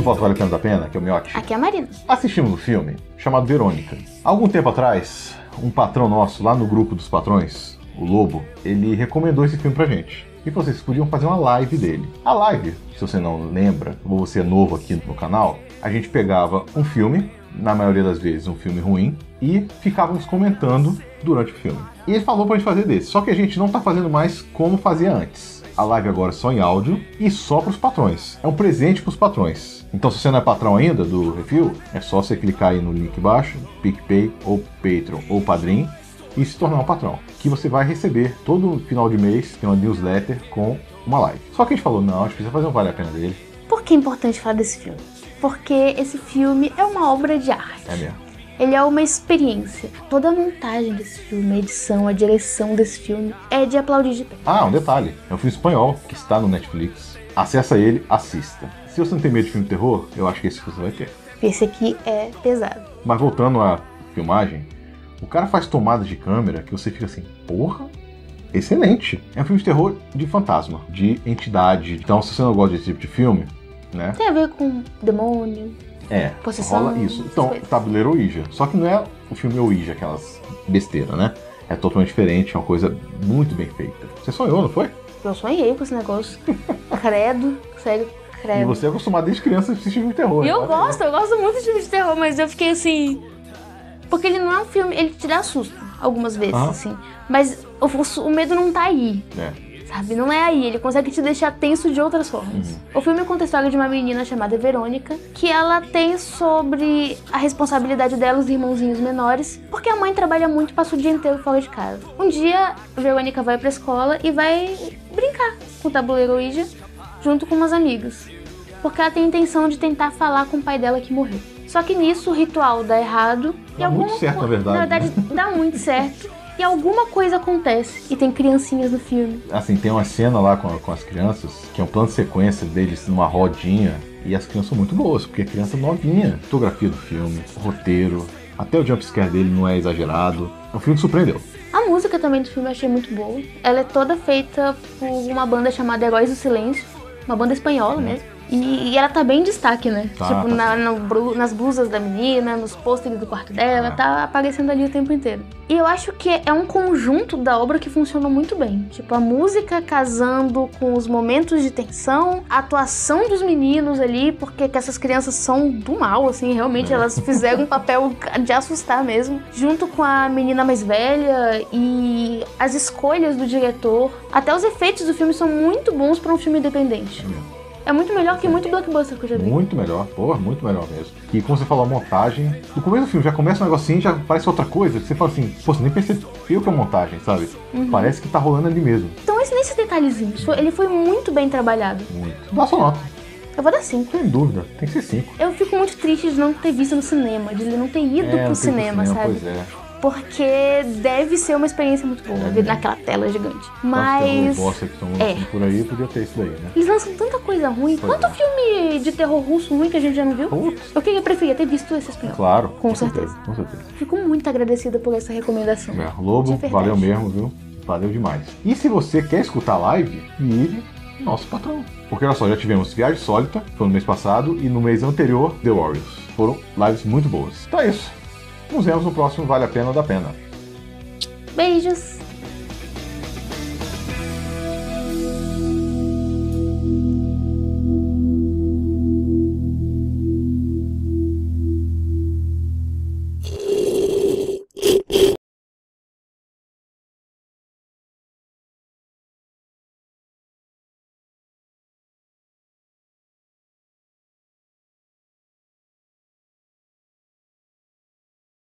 volta Vale a Pena que é o Miotti. Aqui é a Marina. Assistimos um filme chamado Verônica. Há algum tempo atrás, um patrão nosso lá no grupo dos patrões, o Lobo, ele recomendou esse filme pra gente. E vocês podiam fazer uma live dele. A live, se você não lembra, ou você é novo aqui no canal, a gente pegava um filme, na maioria das vezes um filme ruim, e ficávamos comentando durante o filme. E ele falou pra gente fazer desse, só que a gente não tá fazendo mais como fazia antes. A live agora só em áudio e só pros patrões. É um presente pros patrões. Então, se você não é patrão ainda do Refil, é só você clicar aí no link embaixo, PicPay ou Patreon ou Padrim, e se tornar um patrão. Que você vai receber todo final de mês, tem uma newsletter com uma live. Só que a gente falou, não, a gente precisa fazer um Vale a Pena dele. Por que é importante falar desse filme? Porque esse filme é uma obra de arte. É mesmo. Ele é uma experiência. Toda a montagem desse filme, a edição, a direção desse filme é de aplaudir de pé. Ah, um detalhe. É um filme espanhol que está no Netflix. Acessa ele, assista. Se você não tem medo de filme de terror, eu acho que esse você vai ter. Esse aqui é pesado. Mas voltando à filmagem, o cara faz tomadas de câmera que você fica assim, porra, excelente. É um filme de terror de fantasma, de entidade. Então, se você não gosta desse tipo de filme, né? Tem a ver com demônio. É, Possessão, rola isso. Então, coisas. tabuleiro Ouija. Só que não é o filme Ouija, aquelas besteiras, né? É totalmente diferente, é uma coisa muito bem feita. Você sonhou, não foi? Eu sonhei com esse negócio. credo, sério, E credo. você é acostumado desde criança a assistir filme de terror. E eu né? gosto, eu gosto muito de filme de terror, mas eu fiquei assim. Porque ele não é um filme, ele te dá susto algumas vezes, Aham. assim. Mas o- o medo não tá aí, É. sabe? Não é aí, ele consegue te deixar tenso de outras formas. O filme conta a história de uma menina chamada Verônica, que ela tem sobre a responsabilidade dela, os irmãozinhos menores, porque a mãe trabalha muito e passa o dia inteiro fora de casa. Um dia, Verônica vai pra escola e vai brincar com o tabuleiro Ouija junto com umas amigas. Porque ela tem a intenção de tentar falar com o pai dela que morreu. Só que nisso o ritual dá errado. Dá muito alguma certo, co- na verdade, Na verdade, dá muito certo. E alguma coisa acontece. E tem criancinhas no filme. Assim, tem uma cena lá com, com as crianças, que é um plano de sequência deles numa rodinha, e as crianças são muito boas, porque a criança é novinha. Fotografia do filme, roteiro, até o jumpscare dele não é exagerado. É um filme que surpreendeu. A música também do filme eu achei muito boa. Ela é toda feita por uma banda chamada Heróis do Silêncio. Uma banda espanhola mesmo. E, e ela tá bem em destaque, né? Tá, tipo, tá na- no nas blusas da menina, nos pôsteres do quarto dela, Ah. tá aparecendo ali o tempo inteiro. E eu acho que é um conjunto da obra que funcionou muito bem. Tipo, a música casando com os momentos de tensão, a atuação dos meninos ali, porque que essas crianças são do mal, assim, realmente É. elas fizeram um papel de assustar mesmo. Junto com a menina mais velha e as escolhas do diretor. Até os efeitos do filme são muito bons pra um filme independente. É muito melhor que muito blockbuster que eu já vi. Muito melhor, porra, muito melhor mesmo. E como você falou, a montagem. No começo do filme já começa um negocinho já parece outra coisa. Você fala assim, pô, você nem percebeu que é montagem, sabe? Uhum. Parece que tá rolando ali mesmo. Então esse, nesses detalhezinhos, ele foi muito bem trabalhado. Muito. Dá sua nota, Eu vou dar 5. sem dúvida. Tem que ser 5. Eu fico muito triste de não ter visto no cinema, de ele não ter ido pro cinema, sabe? Pois é. Porque deve ser uma experiência muito boa, ver naquela tela gigante. Mas. Os bosta que estão é. lançando por aí podia ter isso daí, né? Eles lançam tanta coisa ruim. Pois Quanto é. filme de terror russo ruim que a gente já não viu? Putz, Eu queria preferia ter visto esse espanhol. claro. Com certeza. Com certeza. Fico muito agradecida por essa recomendação. É, Lobo, valeu mesmo, viu? Valeu demais. E se você quer escutar a live, vire nosso patrão. Porque olha só, já tivemos Viagem Sólita, foi no mês passado, e no mês anterior, The Warriors. Foram lives muito boas. Então é isso. Nos vemos no próximo Vale a Pena ou da Pena. Beijos!